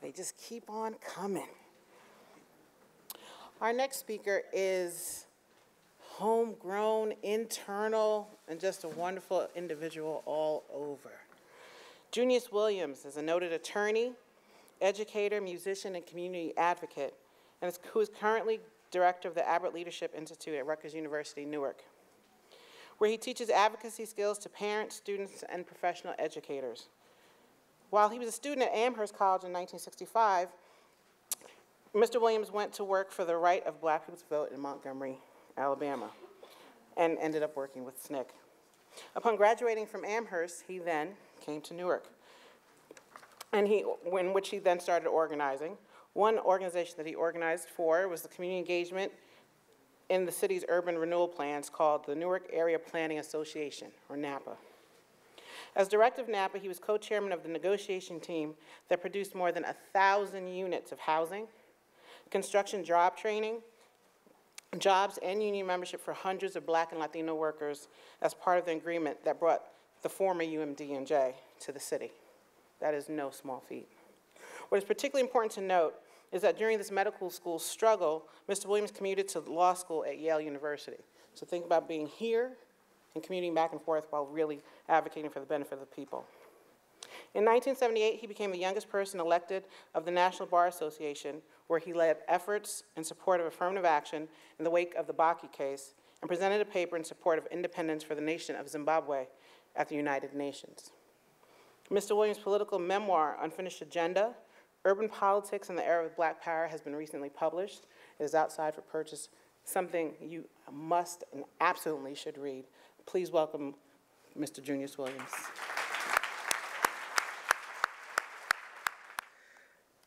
They just keep on coming. Our next speaker is homegrown, internal, and just a wonderful individual all over. Junius Williams is a noted attorney, educator, musician, and community advocate, and is, who is currently director of the Abbott Leadership Institute at Rutgers University, Newark, where he teaches advocacy skills to parents, students, and professional educators. While he was a student at Amherst College in 1965, Mr. Williams went to work for the right of black people to vote in Montgomery, Alabama, and ended up working with SNCC. Upon graduating from Amherst, he then came to Newark, and he, in which he then started organizing. One organization that he organized for was the community engagement in the city's urban renewal plans called the Newark Area Planning Association, or NAPA. As director of NAPA, he was co-chairman of the negotiation team that produced more than a 1,000 units of housing, construction job training, jobs and union membership for hundreds of black and Latino workers as part of the agreement that brought the former UMDNJ to the city. That is no small feat. What is particularly important to note is that during this medical school struggle, Mr. Williams commuted to law school at Yale University. So think about being here and commuting back and forth while really advocating for the benefit of the people. In 1978, he became the youngest person elected of the National Bar Association, where he led efforts in support of affirmative action in the wake of the Bakke case and presented a paper in support of independence for the nation of Zimbabwe at the United Nations. Mr. Williams' political memoir, Unfinished Agenda, Urban Politics in the Era of Black Power, has been recently published. It is outside for purchase, something you must and absolutely should read. Please welcome Mr. Junius Williams.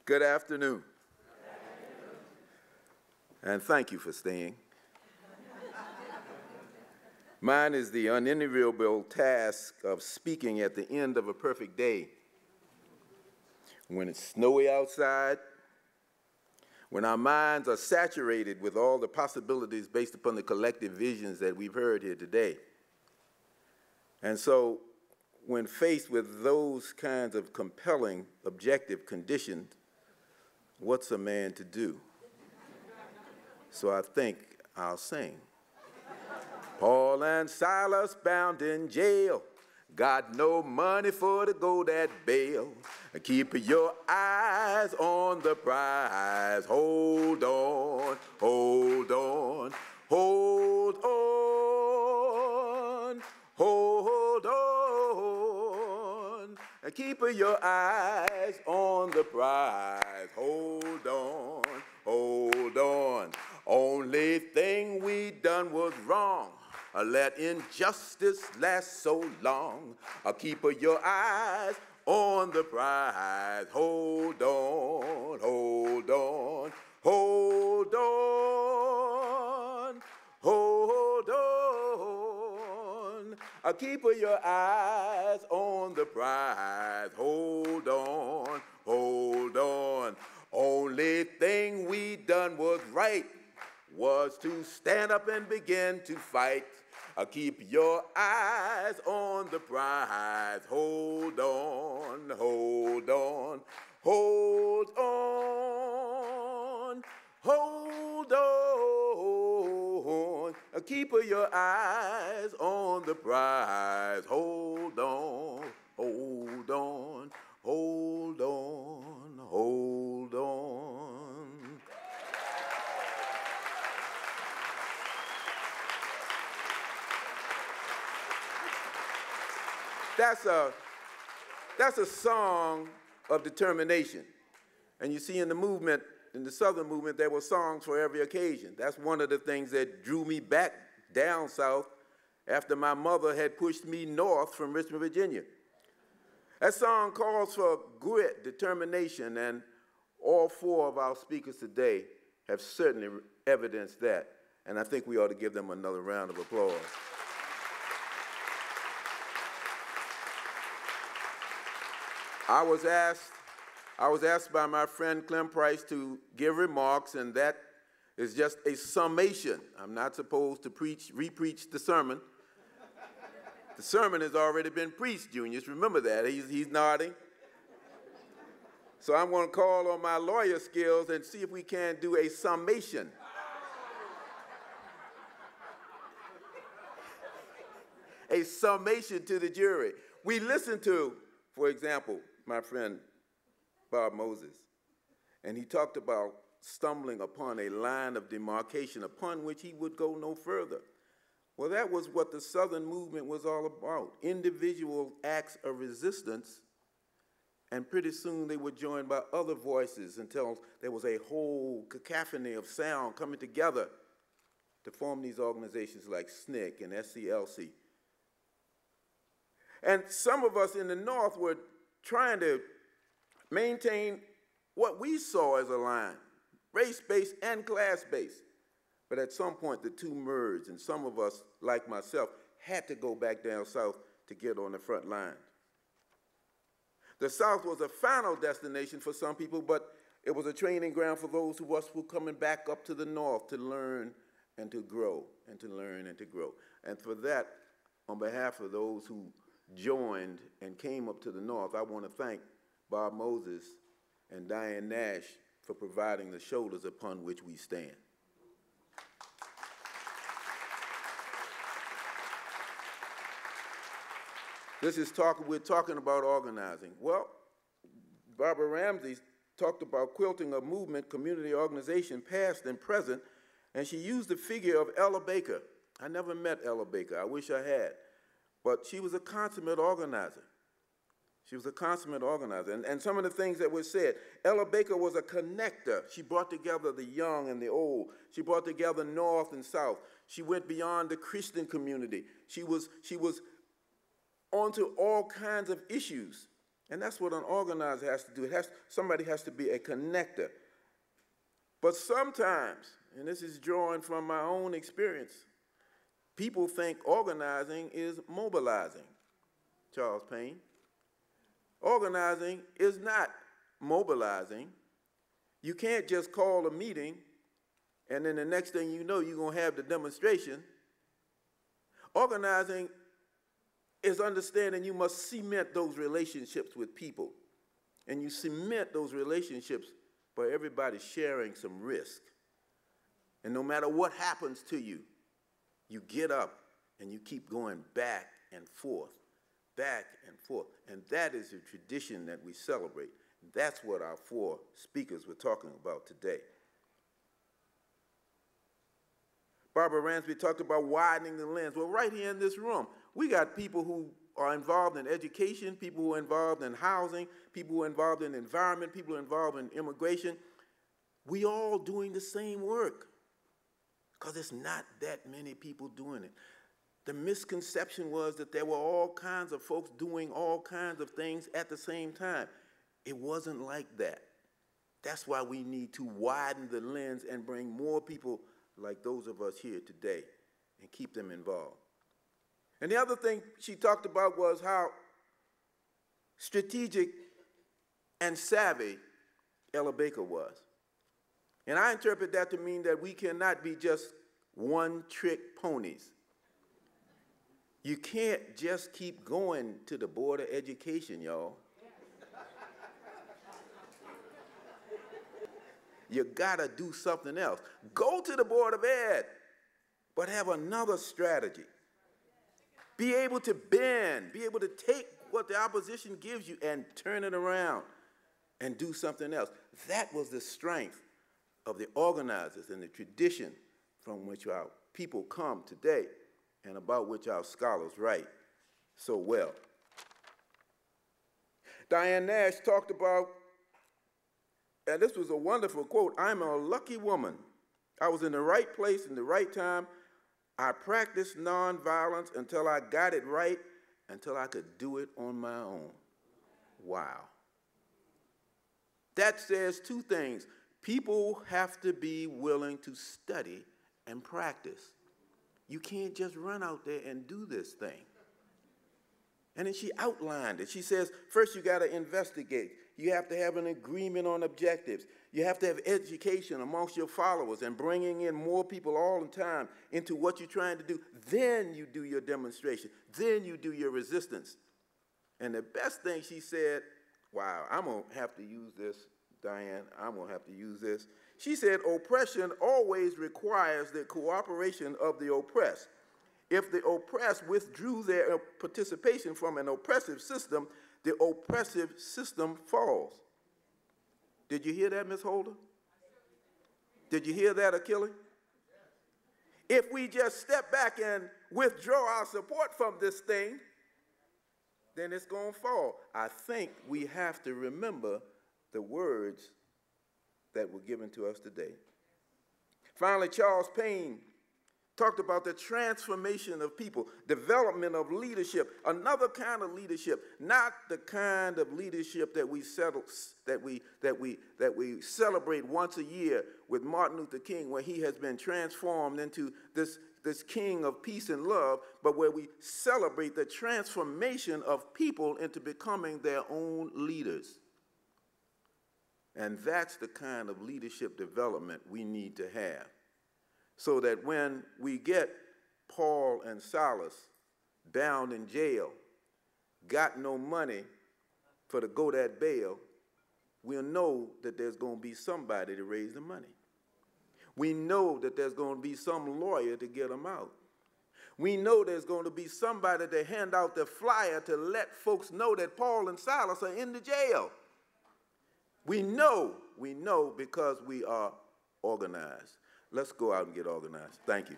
Good afternoon. And thank you for staying. Mine is the unenviable task of speaking at the end of a perfect day. When it's snowy outside, when our minds are saturated with all the possibilities based upon the collective visions that we've heard here today. And so, when faced with those kinds of compelling objective conditions, what's a man to do? So I think I'll sing. Paul and Silas bound in jail. Got no money for to go that bail. Keep your eyes on the prize. Hold on, hold on, on. Keep your eyes on the prize. Hold on, hold on. Only thing we done was wrong. Uh, let injustice last so long. Uh, keep your eyes on the prize. Hold on, hold on, hold on, Uh, keep your eyes on the prize. Hold on, hold on. Only thing we done was right was to stand up and begin to fight. Uh, keep your eyes on the prize. Hold keep your eyes on the prize. Hold on, hold on, hold on, hold on. That's a, that's a song of determination. And you see in the movement, in the Southern movement, there were songs for every occasion. That's one of the things that drew me back down south after my mother had pushed me north from Richmond, Virginia. That song calls for grit, determination, and all four of our speakers today have certainly evidenced that. And I think we ought to give them another round of applause. I was asked, I was asked by my friend Clem Price to give remarks, and that is just a summation. I'm not supposed to preach, repreach the sermon. the sermon has already been preached, Junius. Remember that. He's, he's nodding. So I'm going to call on my lawyer skills and see if we can do a summation. a summation to the jury. We listened to, for example, my friend Bob Moses, and he talked about stumbling upon a line of demarcation upon which he would go no further. Well, that was what the Southern movement was all about individual acts of resistance, and pretty soon they were joined by other voices until there was a whole cacophony of sound coming together to form these organizations like SNCC and SCLC. And some of us in the North were trying to maintain what we saw as a line race based and class based. But at some point, the two merged, and some of us, like myself, had to go back down south to get on the front line. The South was a final destination for some people, but it was a training ground for those of us who were coming back up to the North to learn and to grow, and to learn and to grow. And for that, on behalf of those who joined and came up to the North, I want to thank Bob Moses and Diane Nash for providing the shoulders upon which we stand. This is talking, we're talking about organizing. Well, Barbara Ransby talked about quilting a movement, community organization, past and present, and she used the figure of Ella Baker. I never met Ella Baker, I wish I had, but she was a consummate organizer. She was a consummate organizer. And, and some of the things that were said, Ella Baker was a connector. She brought together the young and the old. She brought together North and South. She went beyond the Christian community. She was, she was onto all kinds of issues. And that's what an organizer has to do. It has, somebody has to be a connector. But sometimes, and this is drawing from my own experience, people think organizing is mobilizing. Charles Payne. Organizing is not mobilizing. You can't just call a meeting and then the next thing you know, you're going to have the demonstration. Organizing is understanding you must cement those relationships with people. And you cement those relationships by everybody sharing some risk. And no matter what happens to you, you get up and you keep going back and forth back and forth. And that is a tradition that we celebrate. That's what our four speakers were talking about today. Barbara Ransby talked about widening the lens. Well, right here in this room, we got people who are involved in education, people who are involved in housing, people who are involved in environment, people who are involved in immigration. We all doing the same work because it's not that many people doing it. The misconception was that there were all kinds of folks doing all kinds of things at the same time. It wasn't like that. That's why we need to widen the lens and bring more people like those of us here today and keep them involved. And the other thing she talked about was how strategic and savvy Ella Baker was. And I interpret that to mean that we cannot be just one trick ponies. You can't just keep going to the Board of Education, y'all. you gotta do something else. Go to the Board of Ed, but have another strategy. Be able to bend, be able to take what the opposition gives you and turn it around and do something else. That was the strength of the organizers and the tradition from which our people come today and about which our scholars write so well. Diane Nash talked about, and this was a wonderful quote I'm a lucky woman. I was in the right place in the right time. I practiced nonviolence until I got it right, until I could do it on my own. Wow. That says two things. People have to be willing to study and practice. You can't just run out there and do this thing. And then she outlined it. She says, first you got to investigate. You have to have an agreement on objectives. You have to have education amongst your followers and bringing in more people all the time into what you're trying to do. Then you do your demonstration. Then you do your resistance. And the best thing she said wow, I'm gonna have to use this, Diane, I'm gonna have to use this. She said, oppression always requires the cooperation of the oppressed. If the oppressed withdrew their participation from an oppressive system, the oppressive system falls. Did you hear that, Ms. Holder? Did you hear that, Achille? If we just step back and withdraw our support from this thing, then it's going to fall. I think we have to remember the words that were given to us today. Finally, Charles Payne talked about the transformation of people, development of leadership, another kind of leadership, not the kind of leadership that we settle, that we that we that we celebrate once a year with Martin Luther King, where he has been transformed into this this king of peace and love, but where we celebrate the transformation of people into becoming their own leaders. And that's the kind of leadership development we need to have. So that when we get Paul and Silas bound in jail, got no money for to go that bail, we'll know that there's going to be somebody to raise the money. We know that there's going to be some lawyer to get them out. We know there's going to be somebody to hand out the flyer to let folks know that Paul and Silas are in the jail. We know, we know because we are organized. Let's go out and get organized. Thank you.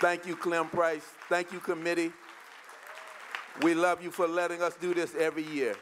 Thank you, Clem Price. Thank you, committee. We love you for letting us do this every year.